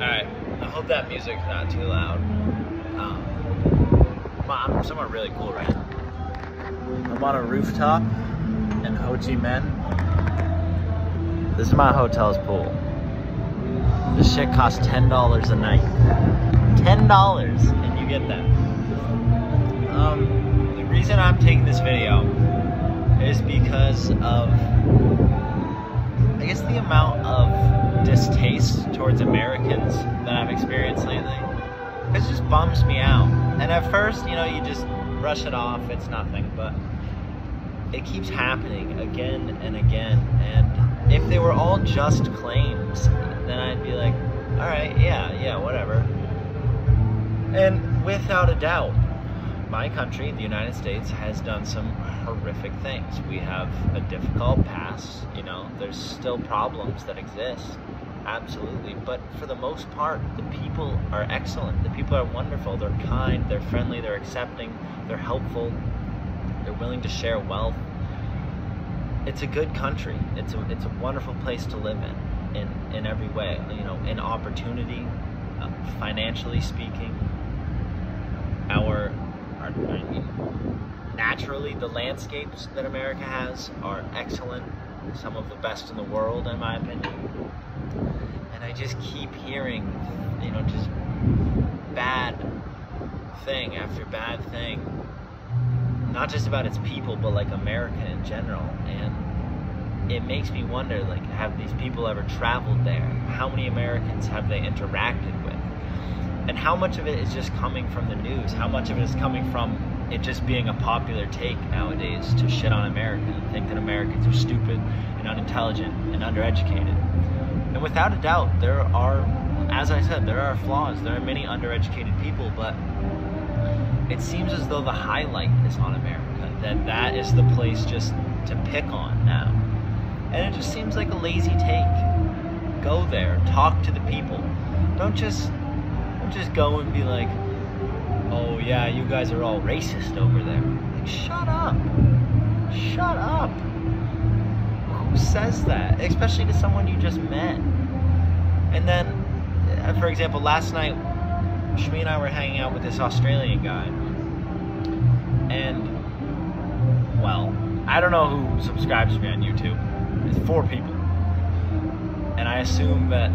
Alright, I hope that music's not too loud. Um, I'm somewhere really cool right now. I'm on a rooftop in Ho Chi Minh. This is my hotel's pool. This shit costs $10 a night. $10 and you get that. Um, the reason I'm taking this video is because of, I guess, the amount of distaste towards Americans that I've experienced lately. It just bums me out. And at first, you know, you just brush it off, it's nothing, but it keeps happening again and again. And if they were all just claims, then I'd be like, all right, yeah, yeah, whatever. And without a doubt, my country, the United States, has done some horrific things. We have a difficult past, know, there's still problems that exist, absolutely. But for the most part, the people are excellent. The people are wonderful. They're kind, they're friendly, they're accepting, they're helpful, they're willing to share wealth. It's a good country. It's a, it's a wonderful place to live in, in, in every way, you know, in opportunity, uh, financially speaking, our I mean, naturally, the landscapes that America has are excellent, some of the best in the world, in my opinion. And I just keep hearing, you know, just bad thing after bad thing, not just about its people, but like America in general. And it makes me wonder, like, have these people ever traveled there? How many Americans have they interacted with? and how much of it is just coming from the news? How much of it is coming from it just being a popular take nowadays to shit on America and think that Americans are stupid and unintelligent and undereducated? And without a doubt, there are, as I said, there are flaws. There are many undereducated people, but it seems as though the highlight is on America, that that is the place just to pick on now. And it just seems like a lazy take. Go there, talk to the people. Don't just don't just go and be like, oh yeah, you guys are all racist over there. Like, shut up. Shut up. Who says that? Especially to someone you just met. And then, uh, for example, last night, Shmi and I were hanging out with this Australian guy. And, well, I don't know who subscribes to me on YouTube. It's four people. And I assume that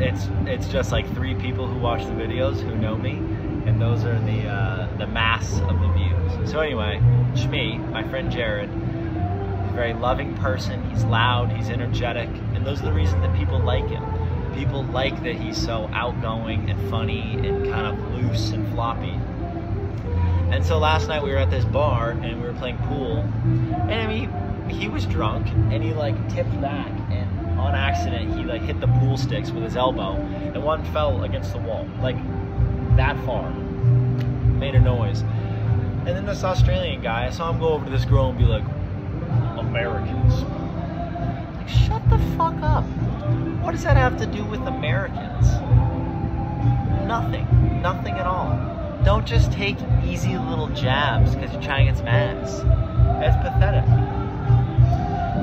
it's it's just like three people who watch the videos who know me, and those are the uh, the mass of the views. So anyway, Shmi, my friend Jared, a very loving person. He's loud, he's energetic, and those are the reasons that people like him. People like that he's so outgoing and funny and kind of loose and floppy. And so last night we were at this bar and we were playing pool, and I mean he, he was drunk and he like tipped back and on accident, he like hit the pool sticks with his elbow, and one fell against the wall, like that far. Made a noise. And then this Australian guy, I saw him go over to this girl and be like, Americans. Like, shut the fuck up. What does that have to do with Americans? Nothing. Nothing at all. Don't just take easy little jabs because you're trying to get some ass. That's pathetic.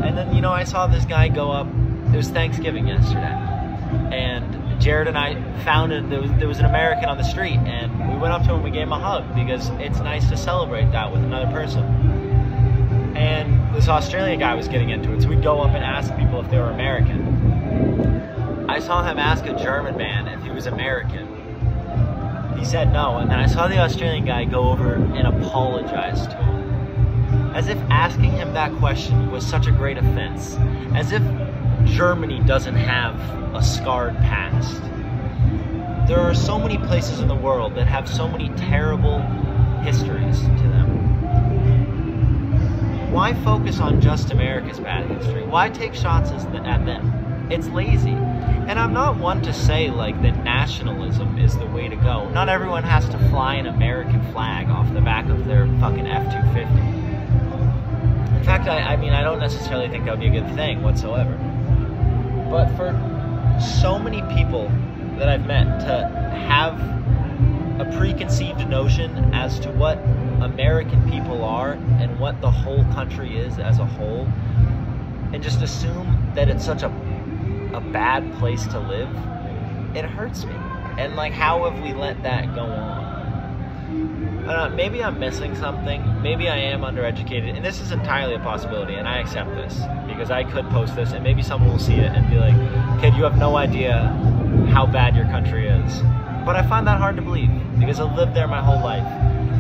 And then, you know, I saw this guy go up it was Thanksgiving yesterday, and Jared and I found it. There was, there was an American on the street, and we went up to him. and We gave him a hug because it's nice to celebrate that with another person. And this Australian guy was getting into it, so we'd go up and ask people if they were American. I saw him ask a German man if he was American. He said no, and then I saw the Australian guy go over and apologize to him. As if asking him that question was such a great offense. As if Germany doesn't have a scarred past. There are so many places in the world that have so many terrible histories to them. Why focus on just America's bad history? Why take shots at them? It's lazy. And I'm not one to say like that nationalism is the way to go. Not everyone has to fly an American flag off the back of their fucking F-250. In fact, I, I mean, I don't necessarily think that would be a good thing whatsoever. But for so many people that I've met to have a preconceived notion as to what American people are and what the whole country is as a whole, and just assume that it's such a, a bad place to live, it hurts me. And like, how have we let that go on? Uh, maybe I'm missing something. Maybe I am undereducated, and this is entirely a possibility, and I accept this because I could post this, and maybe someone will see it and be like, "Kid, you have no idea how bad your country is." But I find that hard to believe because I've lived there my whole life,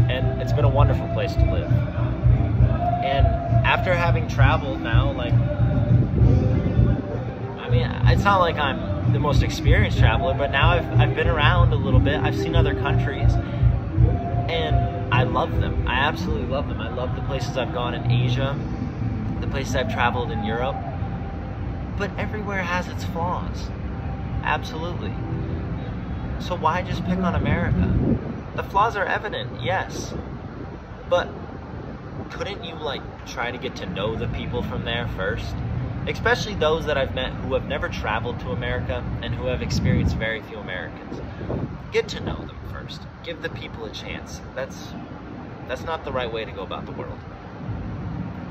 and it's been a wonderful place to live. And after having traveled now, like, I mean, it's not like I'm the most experienced traveler, but now I've, I've been around a little bit. I've seen other countries and I love them. I absolutely love them. I love the places I've gone in Asia, the places I've traveled in Europe. But everywhere has its flaws. Absolutely. So why just pick on America? The flaws are evident, yes. But couldn't you like try to get to know the people from there first? Especially those that I've met who have never traveled to America and who have experienced very few Americans. Get to know them first. Give the people a chance. That's that's not the right way to go about the world.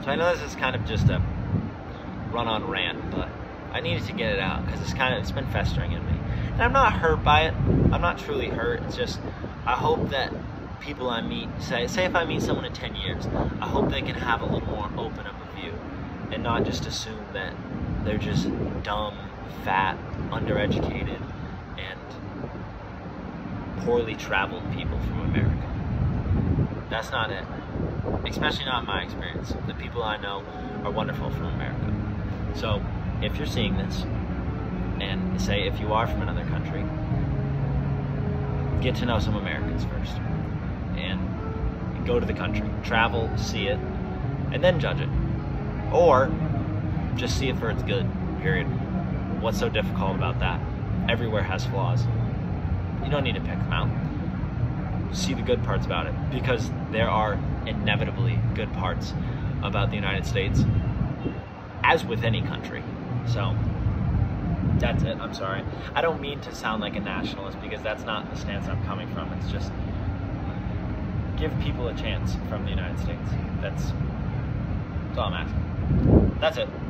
So I know this is kind of just a run-on rant, but I needed to get it out because it's kind of it's been festering in me. And I'm not hurt by it. I'm not truly hurt. It's just I hope that people I meet say say if I meet someone in 10 years, I hope they can have a little more open of a and not just assume that they're just dumb, fat, undereducated, and poorly traveled people from America. That's not it. Especially not my experience. The people I know are wonderful from America. So, if you're seeing this, and say if you are from another country, get to know some Americans first. And go to the country. Travel, see it, and then judge it. Or just see it for its good, period. What's so difficult about that? Everywhere has flaws. You don't need to pick them out. See the good parts about it because there are inevitably good parts about the United States, as with any country. So that's it. I'm sorry. I don't mean to sound like a nationalist because that's not the stance I'm coming from. It's just give people a chance from the United States. That's, that's all I'm asking. That's it.